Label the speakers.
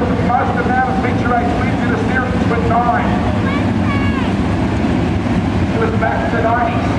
Speaker 1: the Mazda Madam feature race wins in a series with nine. It was back to 90s.